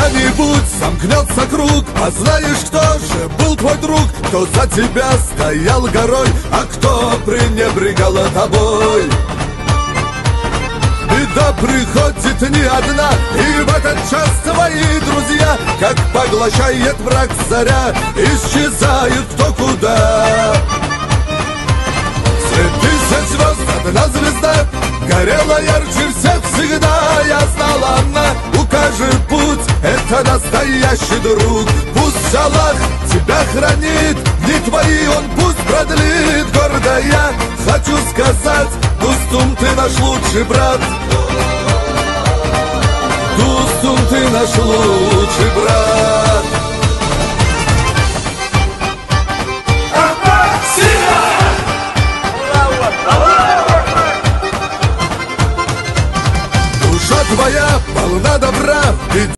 когда-нибудь сомкнется круг А знаешь, кто же был твой друг? Кто за тебя стоял горой А кто пренебрегал тобой? Беда приходит не одна И в этот час твои друзья Как поглощает враг заря Исчезают кто куда. Среди звезд одна звезда Горела ярче Это настоящий друг. Пусть Аллах тебя хранит Не твои он пусть продлит. Гордая, хочу сказать Дустум, ты наш лучший брат. Дустум, ты наш лучший брат. Душа твоя полна добра